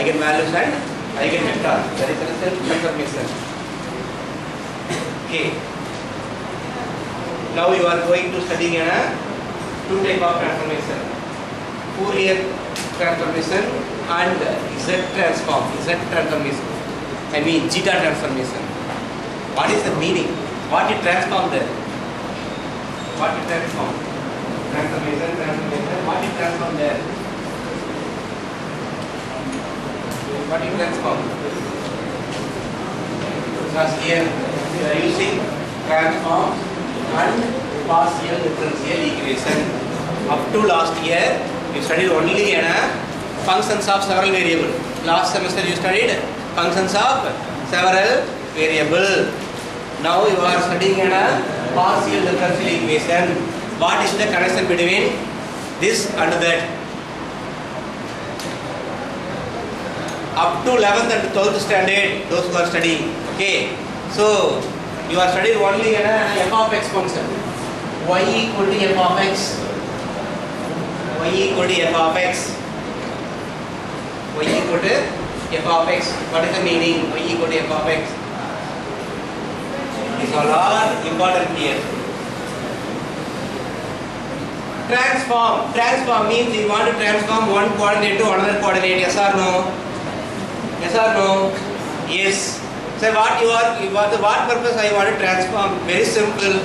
Eigenvalues and eigenvector. That is a self transformation. Okay. Now you are going to study in a two type of transformation. Fourier transformation and Z transform. Z transformation. I mean zeta transformation. What is the meaning? What it transform there? What it transform? Transformation, transformation. What it transform there? What it transform? Because here we are using transform and partial differential equation. Up to last year, you studied only in functions of several variable. Last semester you studied functions of several variable. Now you are studying in a partial differential equation. What is the connection between this and that? Up to 11th and 12th standard, those who are studying. Okay. So you are studying only in a f of x function. y equal to f of x. y equal to f of x. y equal to f of x. What is the meaning? y equal to f of x. These all are important here. Transform. Transform means you want to transform one coordinate to another coordinate. Yes or no? Yes or no? Yes. So what you are, what, what purpose I want to transform? Very simple.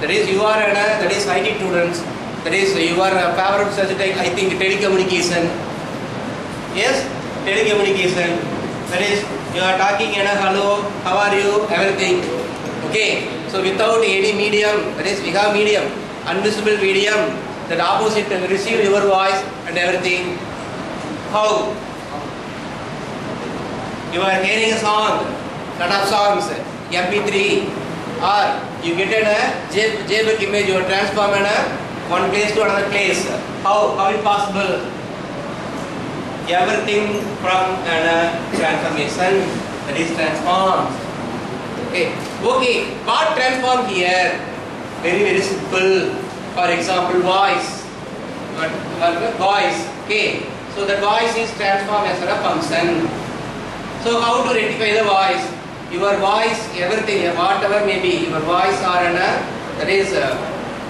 That is you are an, uh, that is IT students. That is you are a favorite subject. I think telecommunication. Yes, telecommunication. That is you are talking in a hello, how are you, everything. Okay. So without any medium, that is we have medium, invisible medium. That opposite receive your voice and everything. How? You are hearing a song, lot of songs, MP3, or you get a JPEG image, you are transform in one place to another place. How? How is possible? Everything from an uh, transformation that is transformed. Okay. Okay. What transform here? Very very simple. For example, voice. What voice? Okay. So the voice is transformed as a function. So how to rectify the voice? Your voice, everything, whatever may be, your voice or an, that is uh,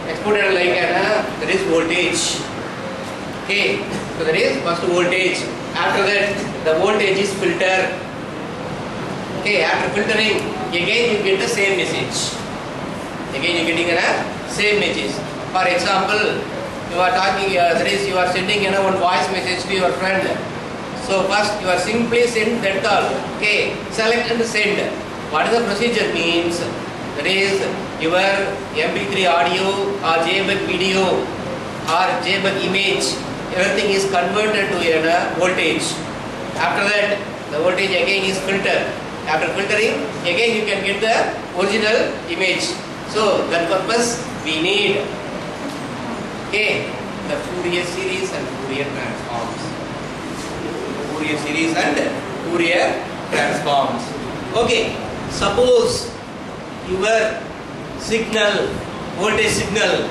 exported like an, that is voltage. Okay, so that is first voltage. After that, the voltage is filter. Okay, after filtering, again you get the same message. Again you getting a same message. For example, you are talking, uh, that is you are sending you know, one voice message to your friend. So first you are simply send that all. Okay, select and send. What is the procedure means? Is your MP3 audio or JPEG video or JPEG image. Everything is converted to a uh, voltage. After that, the voltage again is filtered. After filtering, again you can get the original image. So that purpose we need. Okay, the Fourier series and Fourier transforms. Fourier series and Fourier transforms. Okay, suppose your signal, voltage signal,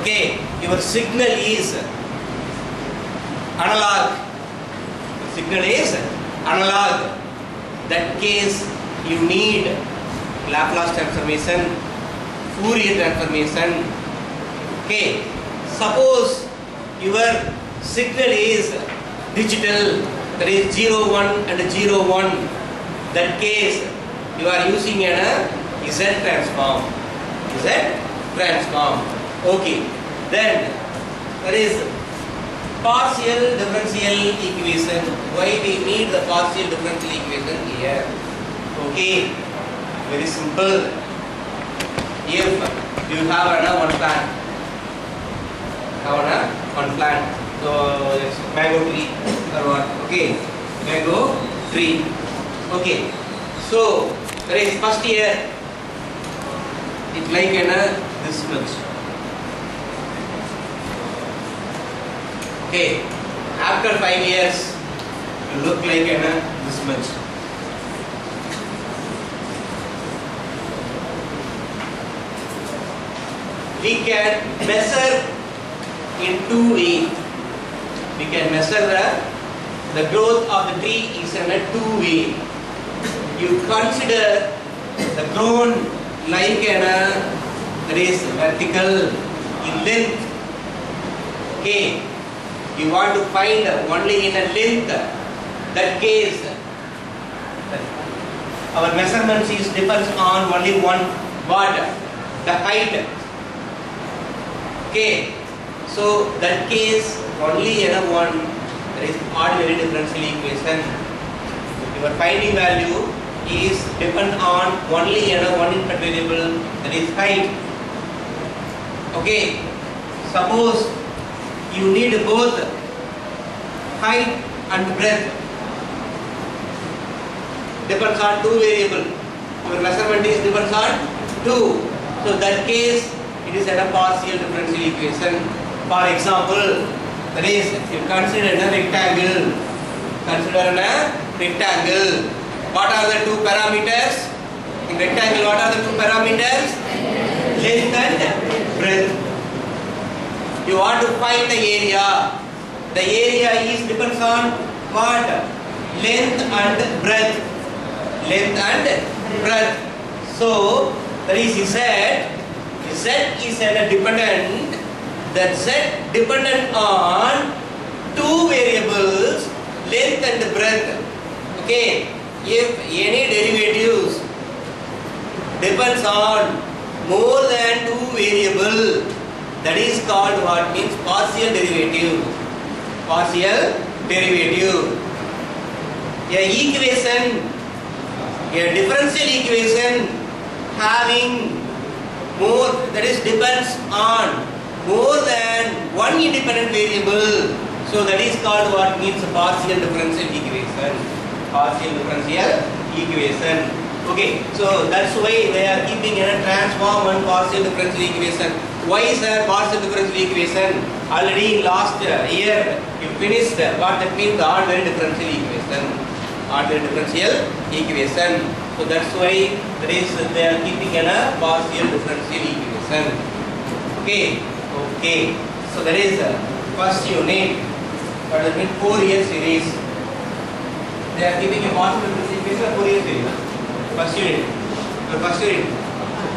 okay, your signal is analog. Signal is analog. That case you need Laplace transformation, Fourier transformation. Okay, suppose your signal is digital that is 0 1 and 0 1 that case you are using a uh, Z transform. Z transform. Okay. Then there is partial differential equation. Why we need the partial differential equation here? Okay. Very simple. If you have a one plant. Have a one plant तो mango tree okay mango tree okay so अरे first year it like है ना this much okay after five years look like है ना this much We can measure in two ways. We can measure the, the growth of the tree is in a two way. You consider the grown like an that is vertical in length. Okay, you want to find only in a length. That case, our measurements is depends on only one what the height. Okay, so that case only in a one that is ordinary differential equation. Your finding value is depend on only in a one input variable that is height. Okay, suppose you need both height and breadth. Depends on two variable. Your measurement is depends on two. So that case it is at a partial differential equation. For example, that is you consider a rectangle. Consider a rectangle. What are the two parameters? In rectangle, what are the two parameters? Length and breadth. You want to find the area. The area is depends on what? Length and breadth. Length and breadth. So that is Z. Z is a dependent. That Z dependent on two variables, length and breadth. Okay. If any derivatives depends on more than two variable, that is called what means partial derivative. Partial derivative. A equation, a differential equation having more that is depends on more than one independent variable. So that is called what means partial differential equation. Partial differential equation. Okay, so that's why they are keeping in a transform and partial differential equation. Why is a partial differential equation? Already last year you finished what that means the ordinary differential equation. Ordinary differential equation. So that's why there is they are keeping in a partial differential equation. Okay, okay. So that is uh, first unit. What has been year series. They are keeping a partial differential equation Fourier series. First unit. Your first unit.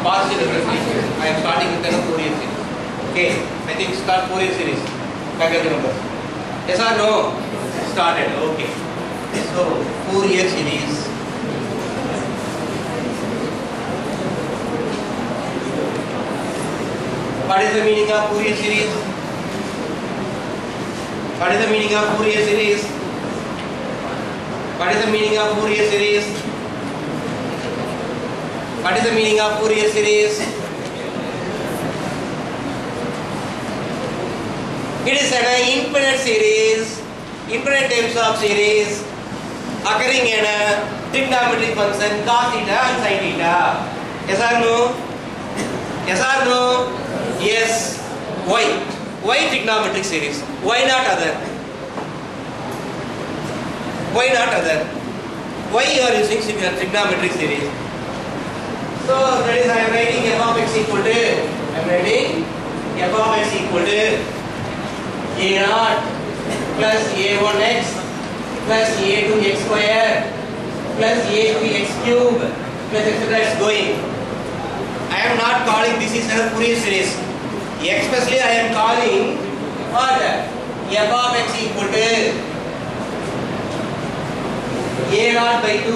Partial differential equation. I am starting with a Fourier series. Okay. I think start Fourier series. Pack the numbers. Yes or no? Started. Okay. So Fourier series. படித is the meaning of Fourier series? What is the meaning of Fourier series? What is the meaning of Fourier series? What is the meaning of Fourier series? It is an infinite series, infinite types of series occurring in a trigonometric function cos theta and sin theta. Yes or no? Yes or no? Yes. Why? Why trigonometric series? Why not other? Why not other? Why you are using trigonometric series? So that is I am writing f of x equal to I am writing f of x equal to a naught plus a1x plus a2x square plus a3x cube plus etc. is going. I am not calling this is a Fourier series. Especially I am calling what? f of x equal to a. Naught by 2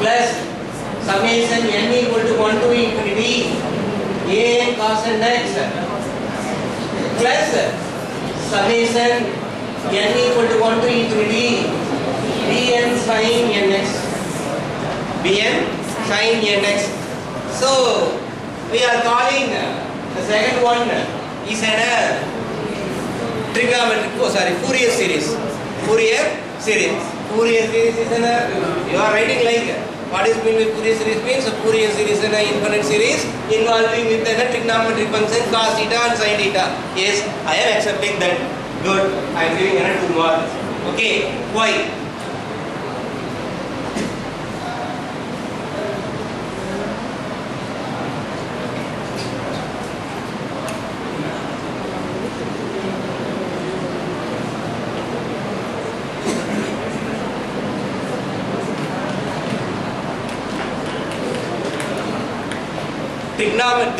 plus summation n equal to 1 to infinity a n cos n x plus summation n equal to 1 to infinity bn sin nx bn sin nx so we are calling the second one is an uh, trigonometric oh sorry Fourier series Fourier series Fourier series is an uh, you are writing like what is mean with Fourier series means a Fourier series is an infinite series involving with a trigonometric function cos theta and sin theta yes I am accepting that Good. I am giving another two more. Okay. Why?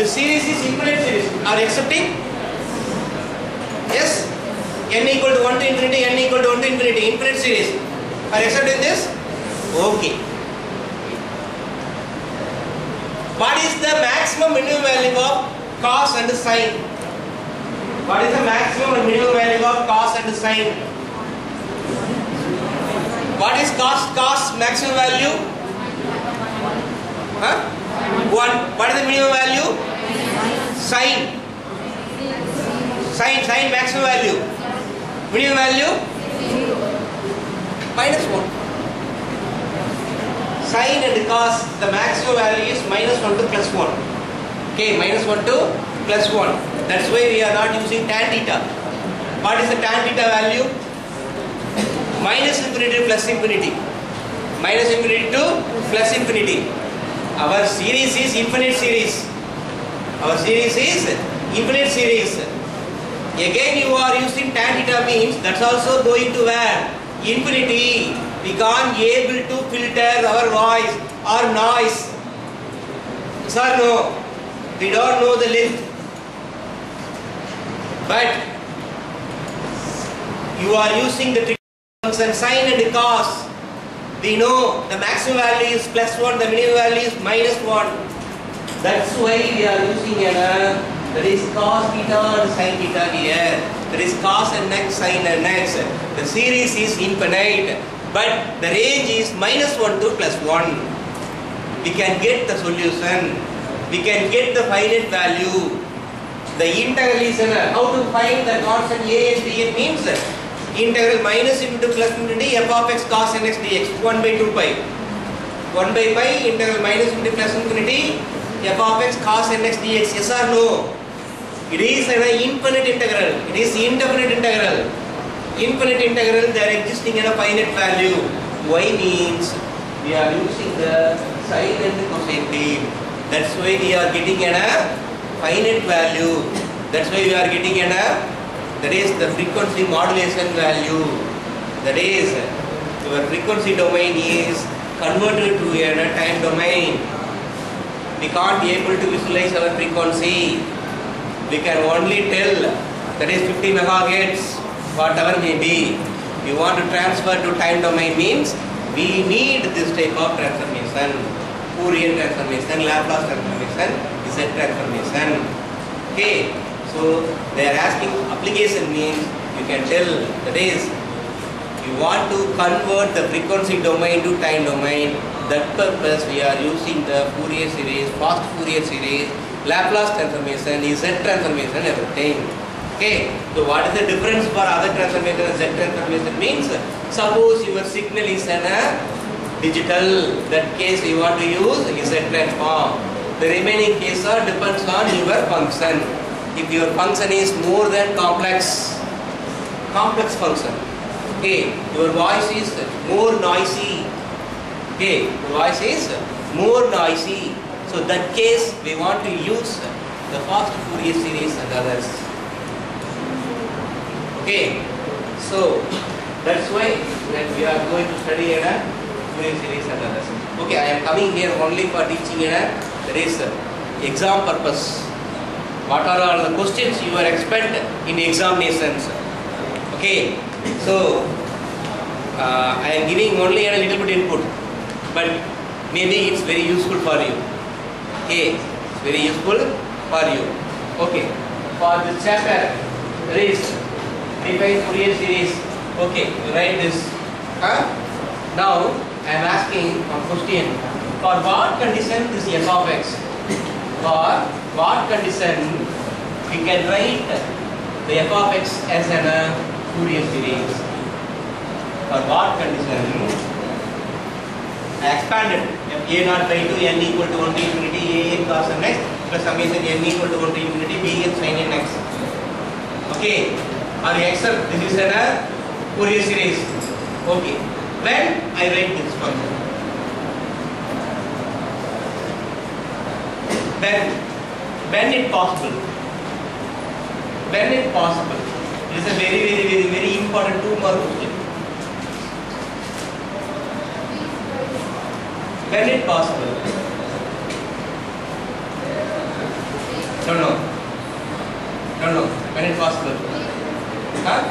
The series is infinite series. Are you accepting? Yes? n equal to 1 to infinity, n equal to 1 to infinity. Infinite series. Are you accepting this? Okay. What is the maximum minimum value of cos and sine? What is the maximum and minimum value of cos and sine? What is cos cos maximum value? Huh? 1. What is the minimum value? Sine. Sine, sine maximum value. Minimum value? Minus 1. Sine and cos, the maximum value is minus 1 to plus 1. Okay, minus 1 to plus 1. That's why we are not using tan theta. What is the tan theta value? Minus infinity to plus infinity. Minus infinity to plus infinity. Our series is infinite series. Our series is infinite series. Again you are using tan theta means that's also going to where? Infinity. We can't able to filter our voice or noise. Sir, no. We don't know the length. But you are using the function sine and cos. We know the maximum value is plus 1, the minimum value is minus 1. That's why we are using a that is cos theta and sin theta here. That is cos and x, sin and x. The series is infinite, but the range is minus 1 to plus 1. We can get the solution. We can get the finite value. The integral is uh, how to find the constant a and b means integral minus into plus infinity f of x cos nx dx 1 by 2 pi 1 by pi integral minus into plus infinity f of x cos nx dx yes or no? It is an infinite integral. It is indefinite integral. Infinite integral they are existing in a finite value. Y means we are using the sine and the cosine that's why we are getting an a finite value. That's why we are getting an a that is the frequency modulation value. That is your frequency domain is converted to a time domain we can't be able to visualize our frequency. We can only tell that is 50 megahertz whatever may be. We want to transfer to time domain means we need this type of transformation. Fourier transformation Laplace transformation Z transformation. Okay so they are asking application means you can tell that is you want to convert the frequency domain to time domain. That purpose we are using the Fourier series, fast Fourier series, Laplace transformation, Z transformation, everything. Okay. So what is the difference for other transformation and Z transformation means? Suppose your signal is a uh, digital. That case you want to use Z transform. The remaining case are depends on your function. If your function is more than complex, complex function, okay, your voice is more noisy, okay, your voice is more noisy. So that case we want to use the fast Fourier series and others. Okay, so that's why that we are going to study in a Fourier series and others. Okay, I am coming here only for teaching in a there is exam purpose. What are all the questions you are expect in examinations? Okay, so uh, I am giving only a little bit input, but maybe it's very useful for you. Okay, it's very useful for you. Okay, for this chapter, is define Fourier series. Okay, you write this. Huh? Now I am asking a question. For what condition this f of x? For what condition we can write the f of x as an uh, Fourier series? For what condition? Expanded a naught by 2 n equal to 1 to infinity a n cos n x plus summation n equal to 1 to infinity b n sin n x. Okay. or you accept this is uh, Fourier series. Okay. When I write this function, when when it possible, when it possible, it is a very very very very important two mark question. When it possible, no no, no no, when it possible, huh?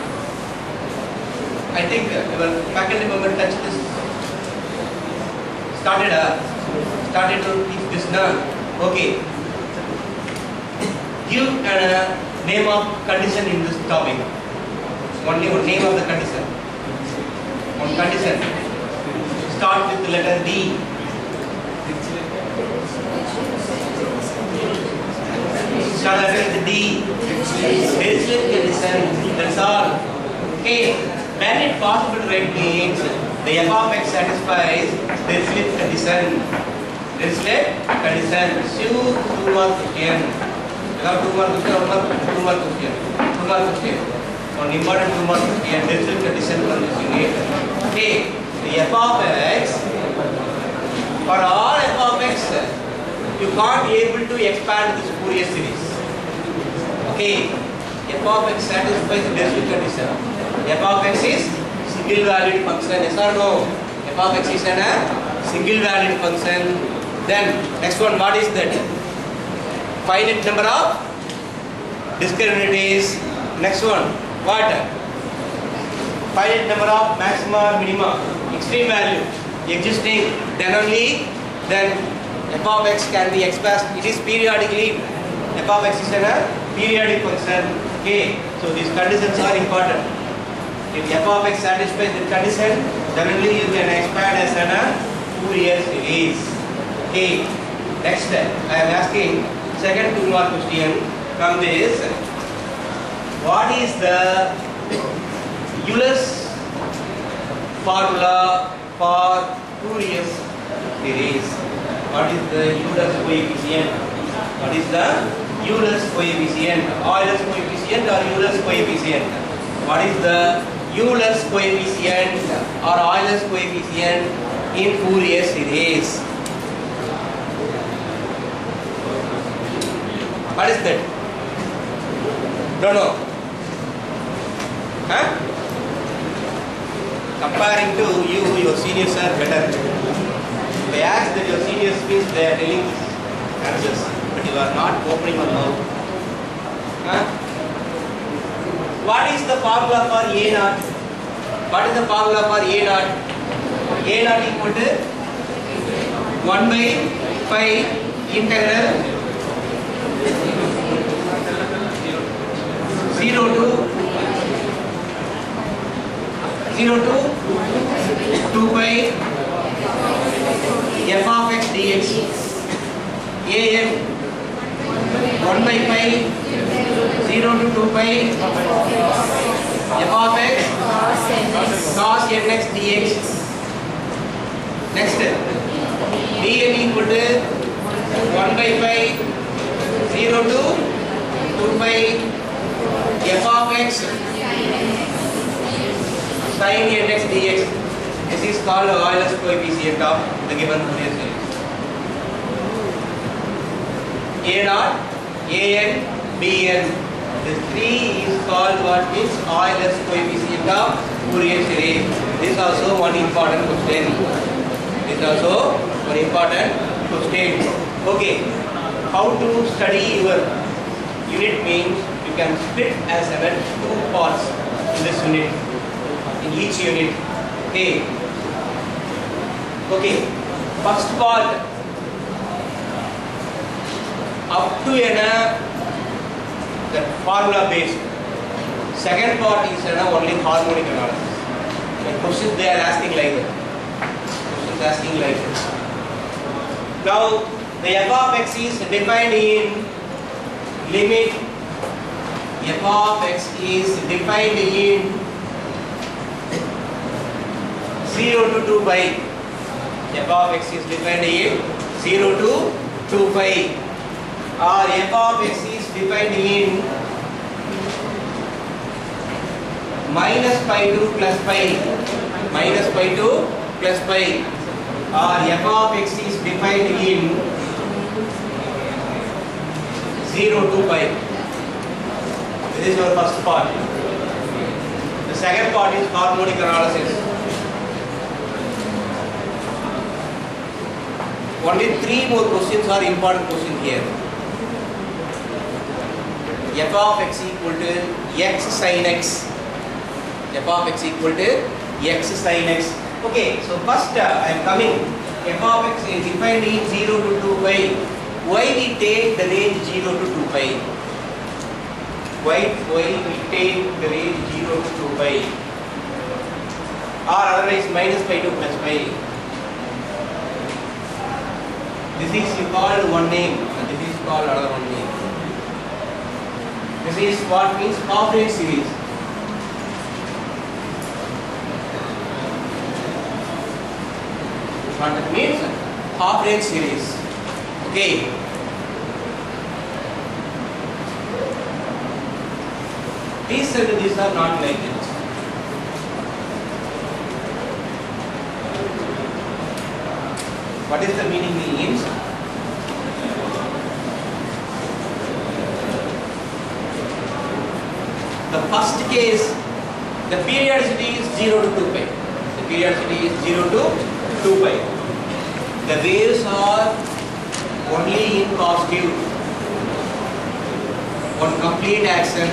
I think uh, our faculty member touched this, started uh, started to teach this now. Okay. Give a uh, name of condition in this topic. Only one name of the condition. One condition. Start with the letter D. Start with D. Dirichlet condition. That's all. Okay. When it possible to write means the f of x satisfies Dirichlet condition. Dirichlet condition. Shoe two mark question. Without two mark question, one mark, two mark question. Two mark question. One important two mark question. Dirichlet condition from this unit. Okay. The f of x for all f of x you can't be able to expand this Fourier series. Okay. f of x satisfies the Dirichlet condition. f of x is single valued function yes or no f of x is an a single valued function then next one what is that finite number of discontinuities next one what finite number of maxima minima extreme value existing then only then f of x can be expressed it is periodically f of x is a uh, periodic function okay so these conditions are important if f of x satisfies the condition, then only you can expand as an uh, Fourier series. Okay. Next, I am asking second two mark question from this. What is the Euler's formula for Fourier series? What is the Euler's coefficient? What is the Euler's coefficient? Euler's coefficient or Euler's coefficient? What is the Euler's coefficient or Euler's coefficient in Fourier series. What is that? Don't know. Huh? Comparing to you, your seniors are better. They ask that your seniors means they are telling answers, but you are not opening your mouth. Huh? What is the formula for A naught? What is the formula for A naught? A naught equal to 1 by pi integral 0 to 0 to 2 pi f of x dx. am 1 by pi 0 to 2 pi f of x cos nx dx. Next, dn equal to 1 by pi 0 to 2 pi f of x sin nx dx. This is called Euler's coefficient of the given Fourier series. A naught, an, bn. This three is called what is Euler's coefficient of Fourier series. This is also one important question. This also one important question. Okay, how to study your unit means you can split as seven two parts in this unit. In each unit. Okay. Okay. First part up to an the formula based. Second part is an only harmonic analysis. The questions they are asking like that. Questions asking like that. Now the f of x is defined in limit f of x is defined in 0 to 2 pi f of x is defined in 0 to 2 pi or f of x is defined in minus pi to plus pi minus pi to plus pi or f of x is defined in 0 to pi. This is your first part. The second part is harmonic analysis. Only three more questions are important questions here. f of x equal to x sin x. f of x equal to x sin x. Okay, so first uh, I am coming. f of x is defined in 0 to 2 pi. Why we take the range 0 to 2 pi? Why, why we take the range 0 to 2 pi? Or otherwise minus pi to plus pi. This is you called one name, and this is called another one name. This is what means half range series. What that means? Half range series. Okay. These these are not like it. What is the meaning means? The first case, the periodicity is 0 to 2 pi. The periodicity is 0 to 2 pi. The waves are only in positive. One complete action.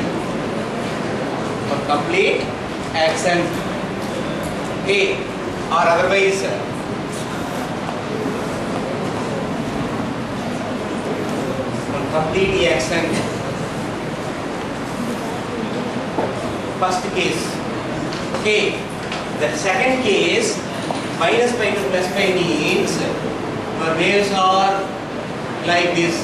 One complete action. A or otherwise one complete action. First case. Okay. The second case, minus pi to plus pi means your waves are like this.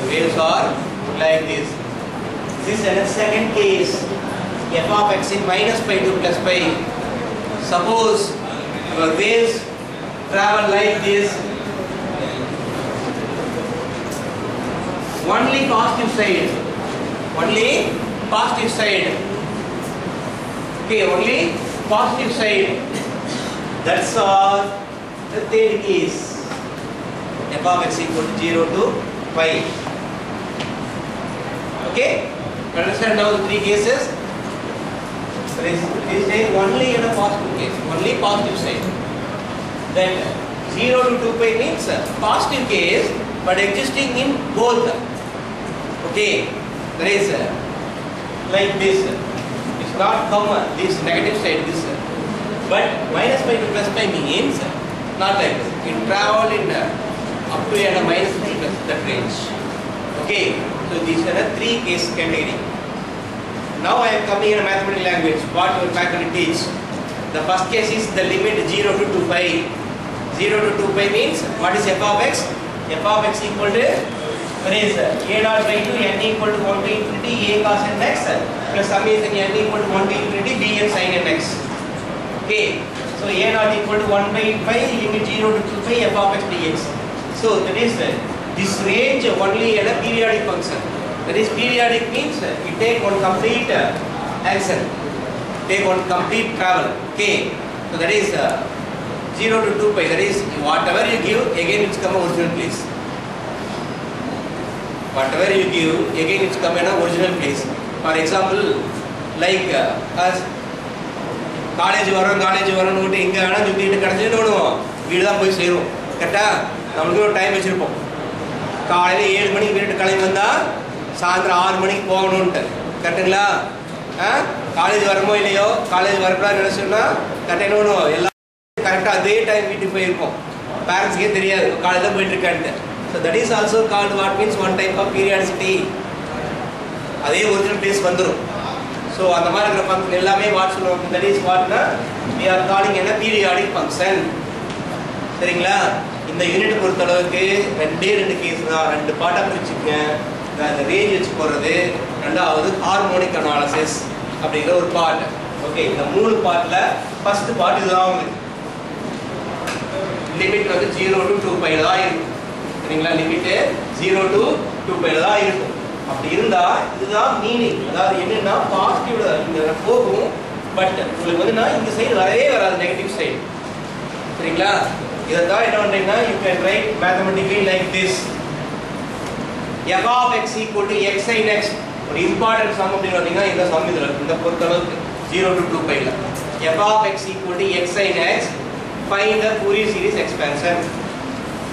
The waves are like this. This is a second case. f of x in minus pi to plus pi. Suppose your waves travel like this. Only positive side. Only positive side. Okay only positive side. That's all the third case. F of x equal to 0 to pi okay? Understand now the three cases. Is this is only in a positive case. Only positive side then 0 to 2 pi means positive case but existing in both. Okay? There is uh, like this. It's not common this negative side this. But minus pi to plus pi means not like this. It travel in uh, up to and minus pi plus that range. Okay? So these are the three case category. Now i am coming in a mathematical language. What your faculty teach? The first case is the limit 0 to 2 pi 0 to 2 pi means what is f of x f of x equal to is a dot by 2 n equal to 1 by infinity a cos n x plus summation n equal to 1 by infinity b n sin n x okay so a dot equal to 1 by 5 limit 0 to 2 pi f of x dx so that is uh, this range only at a periodic function that is periodic means uh, you take one complete uh, action take one complete travel okay so that is uh, 0 to 2 pi that is whatever you give again it's come original place. Whatever you give again it's come in an original place. For example like uh, us college வரோம் காலேஜ் வரோம்னு விட்டு எங்கே வேணால் சுற்றிட்டு கிடச்சிட்டு விடுவோம். வீடு தான் போய் சேரும். கரெக்டாக நம்மளுக்கு ஒரு டைம் வச்சுருப்போம். காலையில் ஏழு மணிக்கு வீட்டு கிளம்பி வந்தால் சாயந்தரம் ஆறு மணிக்கு போகணுன்ட்டு கரெக்டுங்களா ஆ? காலேஜ் வரமோ இல்லையோ? காலேஜ் வரக்கூடாது நினச்சோன்னா கரெக்டாக என்ன பண்ணுவோம்? எல்லாம் கரெக்டாக அதே டைம் வீட்டுக்கு போயிருப்போம் பேரண்ட்ஸ்க்கே தெரியாது. காலையில் போயிட்டுருக்கான்ட்டு. So that is also called what means one type of periodicity அதே ஒரிஜினல் பிளேஸ் வந்துடும் ஸோ அந்த மாதிரி இருக்கிற ஃபங்க்ஷன் எல்லாமே வாட் சொல்லுவோம் தட் இஸ் வாட்னா வி ஆர் காலிங் என்ன? பீரியாடிக் ஃபங்க்ஷன் சரிங்களா? இந்த யூனிட் பொறுத்த அளவுக்கு ரெண்டே ரெண்டு கேஸ் தான். ரெண்டு பாட்டாக பிரிச்சுக்கங்க. அந்த ரேஞ்ச் வச்சு போடுறது. ரெண்டாவது ஹார்மோனிக் அனாலிசிஸ் அப்படிங்கிற ஒரு பாட்டு. ஓகே இந்த மூணு பார்ட்டில் ஃபஸ்ட்டு பாட்டு இதுதான் உங்களுக்கு லிமிட் வந்து ஜீரோ டு டூ பைல தான் இருக்கும். சரிங்களா? லிமிட்டு ஜீரோ டு டூ பைல தான் இருக்கும். அப்படி இருந்தா இதுதான் மீனிங் அதாவது என்னன்னா பாசிட்டிவ்ல இந்த போகும் பட் உங்களுக்கு வந்து நான் இந்த சைடு வரவே வராது நெகட்டிவ் சைடு சரிங்களா? இதை தான் என்ன பண்றீங்கன்னா you can write mathematically like this f of x equal to x sin x. ஒரு இம்பார்ட்டன்ட் சம் அப்படின்னு பார்த்தீங்கன்னா இந்த சம் இதில் இந்த பொறுத்தளவுக்கு. ஜீரோ டு டூ பைல f of x equal to x sin x. find the Fourier series expansion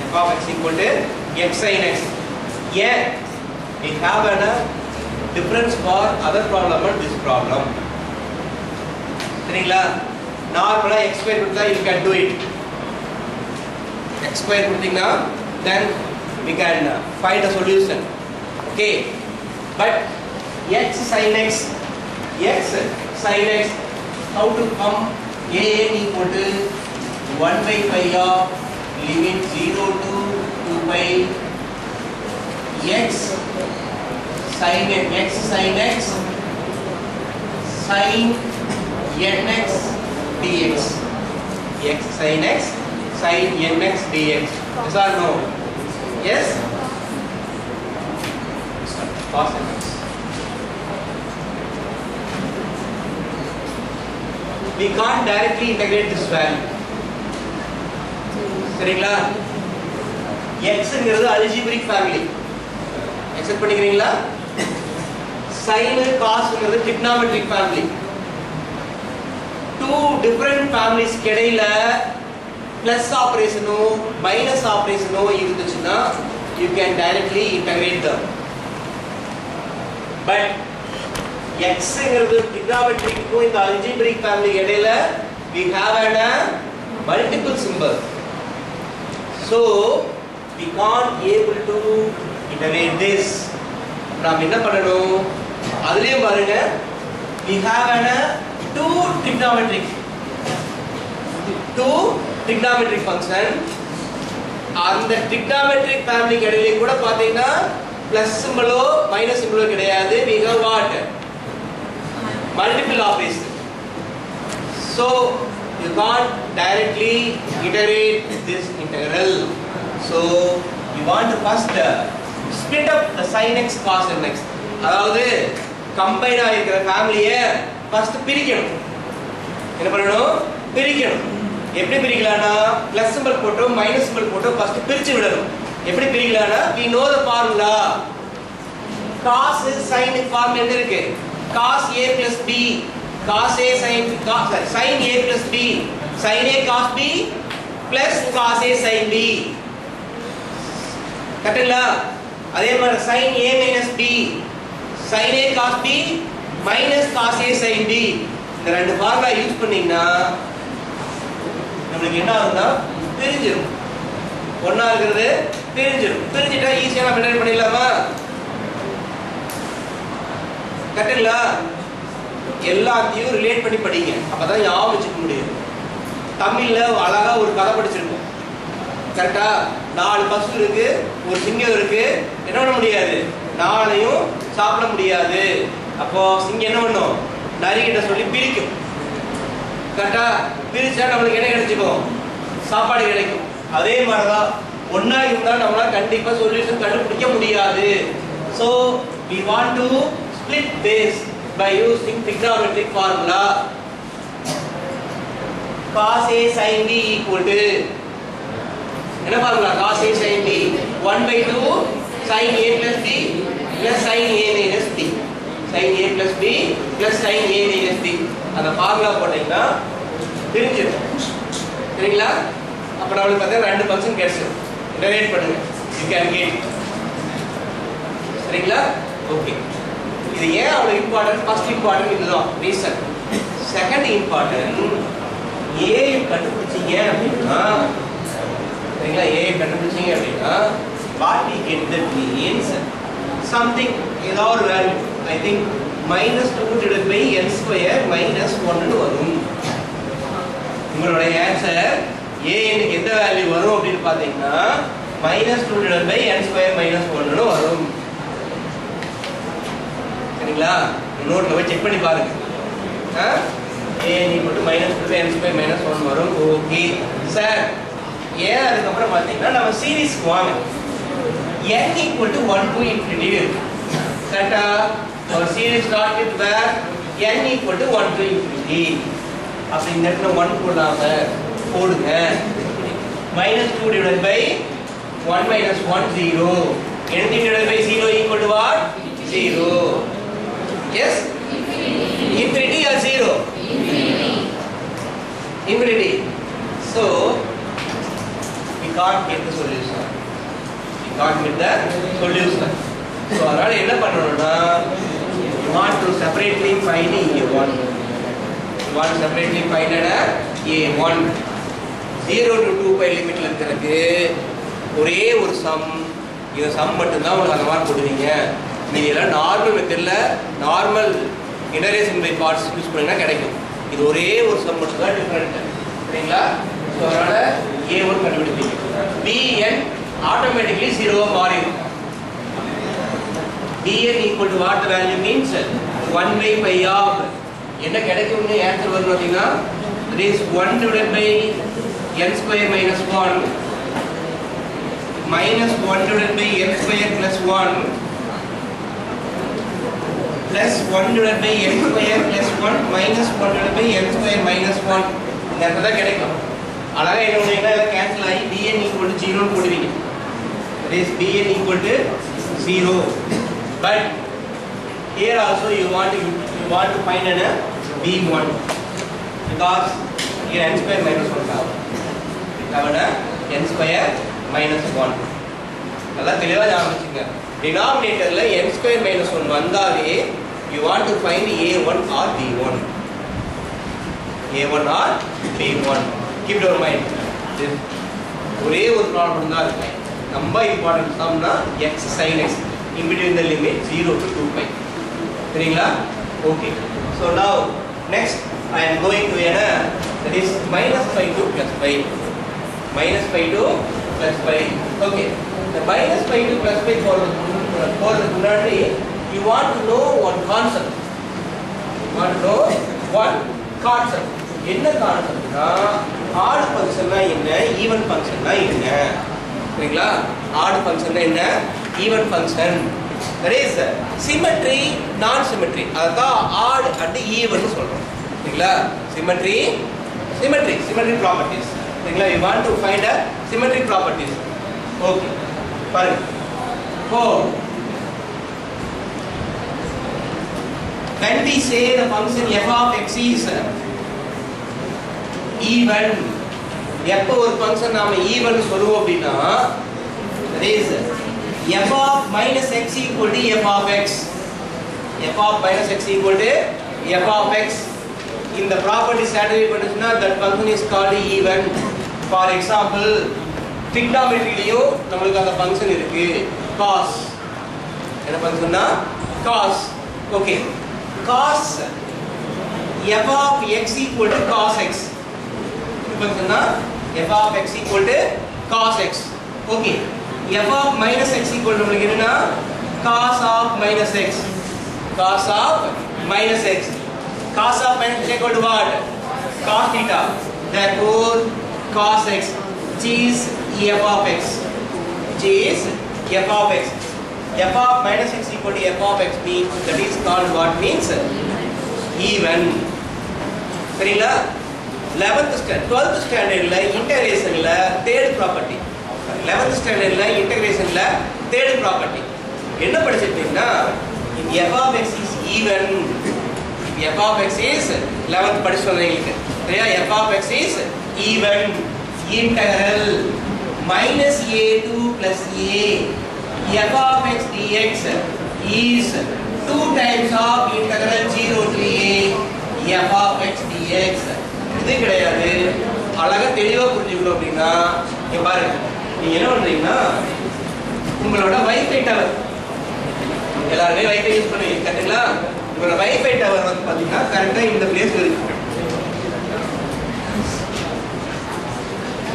f of x equal to x sin x yeah we have a difference for other problem and this problem சரிங்களா நார்மலா x square கொடுத்தா you can do it x square கொடுத்தீங்கன்னா then we can uh, find a solution okay but x sin x x sin x how to come a n equal to 1 by pi of limit 0 to 2 pi x sin x sin x sin nx dx. x sin x sin nx dx. Yes or no? Yes? Cos nx we can't directly integrate this value சரிங்களா? எக்ஸ்ங்கிறது algebraic family except பண்ணிக்கிறீங்களா? Sin காஸ்ங்கிறது trigonometric family two different families இடையில plus ஆப்ரேஷனோ minus ஆப்ரேஷனோ இருந்துச்சுன்னா you can directly integrate them but எக்ஸ்ங்கிறது டிக்னாமெட்ரிக்கும் இந்த algebraic family இடையில we have an multiple multiple so we can't able to integrate this நாம் என்ன பண்ணணும் அதுலேயும் பாருங்க we have an two trigonometric two trigonometric function அந்த trigonometric family இடையில கூட பார்த்தீங்கன்னா பிளஸ் சிம்பலோ மைனஸ் சிம்பலோ கிடையாது we have what multiple operation so you can't directly iterate this integral. So you want to first uh, split up the sin x cos mx. அதாவது combine ஆகிருக்கிற ஃபேமிலியை first பிரிக்கணும். என்ன பண்ணணும்? பிரிக்கணும். எப்படி பிரிக்கலாம்னா பிளஸ் சிம்பல் போட்டோ மைனஸ் சிம்பல் போட்டோ ஃபர்ஸ்ட் பிரிச்சு விடணும். எப்படி பிரிக்கலாம்னா we know the formula. Cos sin form என்ன இருக்கு? Cos a plus b. cos a sin cos sin a plus b. Sin a cos b plus cos a sin b. கரெக்ட்டுங்களா அதே மாதிரி sin a minus b sin a cos b minus cos a sin b. இந்த ரெண்டு formula use பண்ணீங்கன்னா நம்மளுக்கு என்ன ஆகும்னா பிரிஞ்சிடும் ஒன்னா இருக்கிறது பிரிஞ்சிடும் பிரிஞ்சிட்டா ஈஸியா நம்ம மெயின்டைன் பண்ணிடலாமா? கரெக்டுங்களா எல்லாத்தையும் ரிலேட் பண்ணி படிங்க. அப்பதான் ஞாபகம் வச்சுக்க முடியும் தமிழ்ல அழகா ஒரு கதை படிச்சிருக்கோம் கரெக்டா நாலு பசு இருக்கு ஒரு சிங்கம் இருக்கு என்ன பண்ண முடியாது? நாளையும் சாப்பிட முடியாது. அப்போ சிங்கம் என்ன பண்ணும்? நரிகிட்ட சொல்லி பிரிக்கும். கரெக்டா பிரிச்சா நம்மளுக்கு என்ன கிடைச்சிக்கும்? சாப்பாடு கிடைக்கும். அதே மாதிரிதான் ஒன்னா இருந்தா நம்மளால கண்டிப்பா சொல்யூஷன் கண்டுபிடிக்க முடியாது. So we want to split based by using trigonometric formula cos a sin b equal to என்ன formula cos a sin b 1 by 2 sin a plus b plus sin a minus b sin a plus b plus sin a minus b அந்த formula போட்டீங்கன்னா தெரிஞ்சிடும் சரிங்களா அப்ப நம்மளுக்கு பார்த்தீங்கன்னா ரெண்டு function கிடைச்சிடும் இன்டகிரேட் பண்ணுங்க யூ கேன் கேட் சரிங்களா ஓகே இது ஏன் அவ்வளோ இம்பார்ட்டன்ட் ஃபர்ஸ்ட் இம்பார்ட்டன்ட் இதுதான் ரீசன் செகண்ட் இம்பார்ட்டன்ட் ஏஐ கண்டுபிடிச்சிங்க அப்படின்னா சரிங்களா? ஏஐ கண்டுபிடிச்சிங்க அப்படின்னா what we get that means something ஏதோ ஒரு value I think minus two divide by n square minus ஒன்னு வரும். உங்களுடைய ஆன்சர் ஏனுக்கு எந்த வேல்யூ வரும் அப்படின்னு பார்த்தீங்கன்னா minus two divide by n square minus ஒன்னு வரும். சரிங்களா நோட்டில் போய் செக் பண்ணி பாருங்க. A n equal to minus two n square minus one வரும். ஓகே சார் ஏன் அதுக்கப்புறம் பார்த்தீங்கன்னா நம்ம சீரீஸ்க்கு வாங்க. N equal to one to infinity இருக்கு. கரெக்டா ஒரு series start with where n equal to one to infinity அப்படி இந்த இடத்துல ஒன் போடாம போடுங்க. Minus two divide by one minus one zero anything divided by 0 equal to what? 0 yes infinity or zero infinity so we can't get the solution we can't get the solution so அதனால என்ன பண்ணணும்னா you want to separately find a1 you want to separately find an a1 0 to 2 pi லிமிட்ல இருக்கிறதுக்கு ஒரே ஒரு some இந்த some மட்டும்தான் உங்களுக்கு அந்த மாதிரி போடுவீங்க நீங்கள் எல்லாம் நார்மல் மெத்தடில் normal integration by parts use பண்ணிங்கன்னா கிடைக்கும். இது ஒரே ஒரு சம் மட்டும் தான் டிஃப்ரெண்ட்டு சரிங்களா? ஸோ அதனால் ஏ ஒன் கண்டுபிடிப்பீங்க. பிஎன் ஆட்டோமேட்டிக்லி ஜீரோவாக மாறிடும். B n equal to what value means one by pi of என்ன கிடைக்கும்னு ஆன்சர் வரும் பார்த்தீங்கன்னா it is one divide by n square minus one minus one divide by n square plus one plus 1 divided by n square plus 1 minus 1 divided by n square minus 1 இந்த இடத்துல தான் கிடைக்கும் அழகாக என்ன பண்ணுவீங்கன்னா இதை கேன்சல் ஆகி bn ஈக்குவல் டு 0 போடுவீங்க that is bn equal to 0 but here also you want to you want to find an b1 because here n square minus 1 ஆகும் தவிர n square minus 1 நல்லா தெளிவாக ஞாபகம் வச்சுங்க டினாமினேட்டரில் n square minus 1 வந்தாலே you want to find A1 or B1. A1 or B1. Keep it your mind. ஒரே ஒரு ப்ராப்ளம் தான் இருக்கு ரொம்ப important சம்னா x sine x in between the limit 0 to 2 சரிங்களா? Okay so now next I am going to என that is minus five to plus five minus five to plus five okay இந்த minus five to plus five போகிறதுக்கு போகிறதுக்கு முன்னாடி You want to know one concept. You want to know one concept. என்ன கான்செப்ட்னா add ஃபங்க்ஷன்னா என்ன even ஃபங்க்ஷன்னா என்ன சரிங்களா ஆட் ஃபங்க்ஷன்னா என்ன even function race symmetry non symmetry அதுதான் ஆடு அண்ட் ஈவன் சொல்கிறோம் சரிங்களா சிமெட்ரி சிமெட்ரி சிமெட்ரி ப்ராப்பர்ட்டிஸ் சரிங்களா you want to find a symmetry properties okay பாருங்க for when we say the function f of x is even எப்போ ஒரு function நாம even சொல்லுவோம் அப்படின்னா that is f of minus x equal to f of x. f of minus x equal to f of x. இந்த property satisfy பண்ணுச்சுன்னா that function is called even. For example trigonometryலயும் நம்மளுக்கு அந்த function இருக்கு. Cos. என்ன ஃபங்க்ஷன்னா cos. Okay cos f of x equal to cos x ஃபங்க்ஷன்னா f of x equal to cos x okay f of minus x equal to நம்மளுக்கு என்னன்னா cos of minus x cos of minus x cos of minus x equal to what cos theta therefore cos x which is f of x which is f of x f of minus x equal to f of x means that is called what means even சரிங்களா 11th standard 12th ஸ்டாண்டர்ட்ல இன்டகிரேஷன்ல third property 11th ஸ்டாண்டர்ட்ல இன்டகிரேஷன்ல third property என்ன படிச்சிருக்கீங்கன்னா f of x is even f of x is 11th படிச்சு வந்தீங்க சரியா f of x is even integral minus a to plus a f of x dx is 2 times of integral 0 to a. F of x. dx இது கிடையாது. அழகா தெளிவா புரிஞ்சுக்கணும் அப்படின்னா இங்க பாருங்க. நீங்க என்ன பண்றீங்கன்னா உங்களோட வைஃபை டவர் எல்லாருமே வைஃபை யூஸ் பண்ணுவீங்க கரெக்டுங்களா உங்களோட வைஃபை டவர் வந்து பாத்தீங்கன்னா கரெக்டா இந்த பிளேஸ்ல இருக்கு.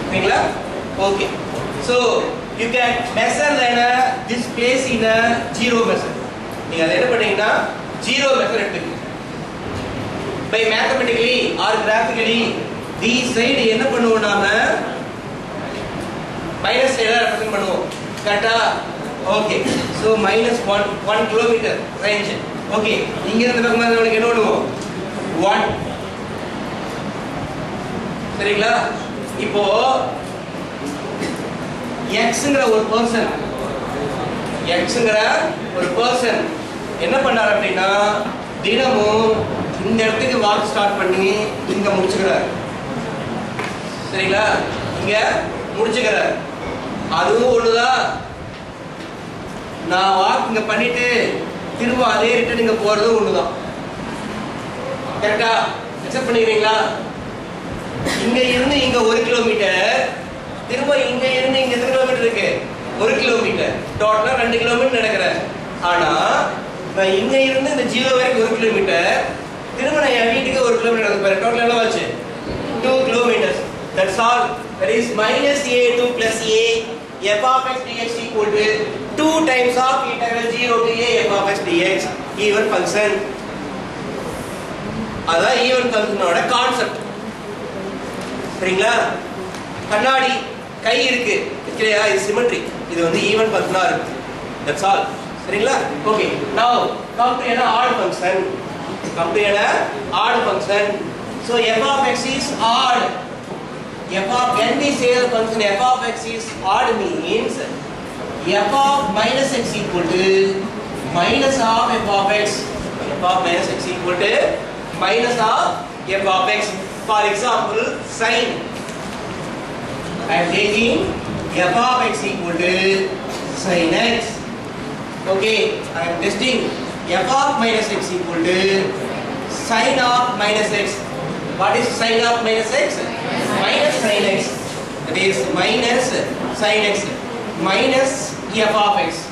சரிங்களா? Okay so you can measure then uh, this place in a zero measure. நீங்க அதை என்ன பண்ணீங்கன்னா zero method எடுத்துக்கீங்க. By mathematically or graphically the side என்ன பண்ணுவோம் நாம? மைனஸ் சைடா ரெப்ரசென்ட் பண்ணுவோம். கரெக்டா okay so minus one one kilometre range okay இங்க இருந்து பக்கம் நம்மளுக்கு என்ன பண்ணுவோம்? ஒன் சரிங்களா? இப்போ எக்ஸுங்கிற ஒரு பர்சன் எக்ஸுங்கிற ஒரு பர்சன் என்ன பண்ணார் அப்படின்னா தினமும் இந்த இடத்துக்கு வாக் ஸ்டார்ட் பண்ணி இங்க முடிச்சுக்கிறார். சரிங்களா? இங்க முடிச்சுக்கிறார். அதுவும் ஒண்ணுதான். நான் வாக் இங்க பண்ணிட்டு திரும்ப அதே ரிட்டர்ன் இங்க போறதும் ஒண்ணுதான். கரெக்டா அக்செப்ட் பண்ணிக்கிறீங்களா? இங்க இருந்து இங்க ஒரு கிலோமீட்டர் திரும்ப இங்க இருந்து இங்க எத்தனை கிலோமீட்டர் இருக்கு? ஒரு கிலோமீட்டர் டோட்டலா ரெண்டு கிலோமீட்டர் நடக்கிறேன் ஆனா நான் இங்க இருந்து இந்த ஜீரோ வரைக்கும் ஒரு கிலோமீட்டர் திரும்ப நான் என் வீட்டுக்கு ஒரு கிலோமீட்டர் நடக்க போறேன். டோட்டல் எவ்வளவு ஆச்சு? Two kilometres that's all that is minus a two plus a f of x dx equal to two times of interval zero to a f of x dx even function அதான் even ஃபங்க்ஷனோட concept சரிங்களா கண்ணாடி. கை இருக்கு. இல்லையா இது symmetric இது வந்து even பங்க்ஷனா இருக்கு. தட்ஸ் ஆல் சரிங்களா? ஓகே நவ் கம் டு என்ன ஆட் ஃபங்க்ஷன் கம் டு என்ன odd function so f of is odd f of n we say function f of x is odd means f of minus x equal to minus of f of x f of minus x equal to minus of f of x for example sine I am taking f of x equal to sin x. Okay, I am testing f of minus x equal to sin of minus x. What is sin of minus x? Minus sin x. That is minus sin x minus f of x.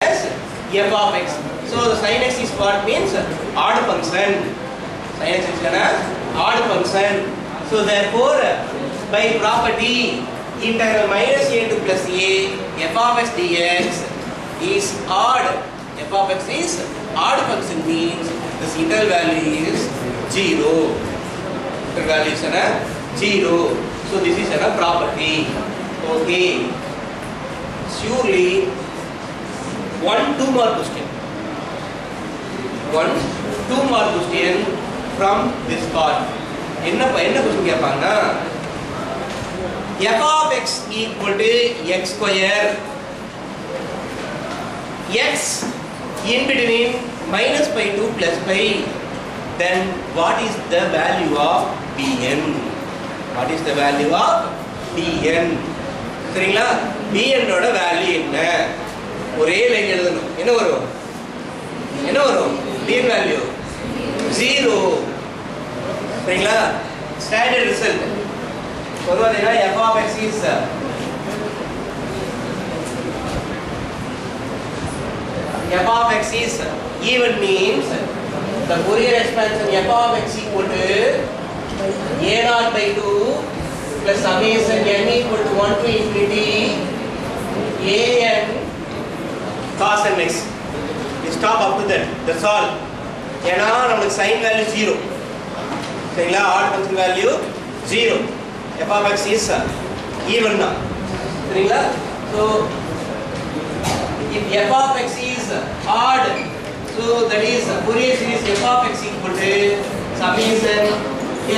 Yes, f of x. So the sin x is what means odd function. Sin x is an odd function. So therefore, by property integral minus a to plus a f of x dx is odd. f of x is odd function means this integral value is zero. Integral value is an zero. So this is a property. Okay. Surely one two more question. One two more question from this part. என்ன என்ன question கேட்பாங்கன்னா f of x equal to x square x in between minus pi to plus pi then what is the value of bn what is the value of bn சரிங்களா bn ஓட value என்ன ஒரே line எழுதணும் என்ன வரும் என்ன வரும் bn value 0 சரிங்களா ஸ்டாண்டர்ட் ரிசல்ட் பொதுவாக பார்த்தீங்கன்னா f of x is f of x is even means the Fourier expansion f of x equal to a naught by 2 plus summation n equal to 1 to infinity a n cos n x. We stop up to that. That's all. ஏன்னா நம்மளுக்கு sin value 0 சரிங்களா odd function value 0 f of x is even தான் சரிங்களா so if f of x is odd so that is Fourier series f of x equal to summation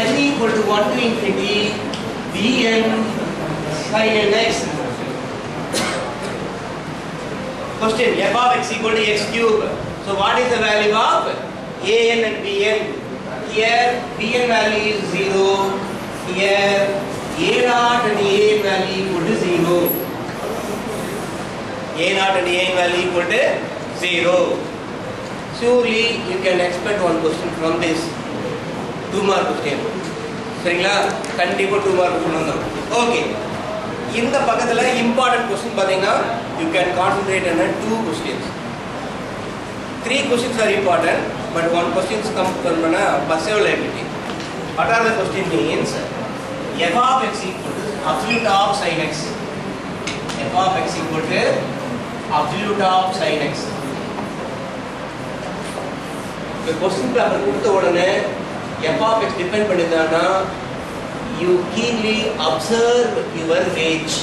n equal to 1 to infinity bn sin n x question f of x equal to x cube so what is the value of an and bn here bn value is 0 here a naught and a value equal to 0 a naught and a value equal to 0 surely you can expect one question from this two mark question. சரிங்களா? கண்டிப்பாக two mark கொண்டு வந்துடும் okay இந்த பக்கத்தில் important question பார்த்தீங்கன்னா you can concentrate and two questions three questions are important but one questions come பண்ண Parseval ability what are the question means f of x equal to absolute of sin x f of x equal to absolute of sin x இப்போ question paper கொடுத்த உடனே f of x depend பண்ணியிருந்தான்னா you keenly observe your wage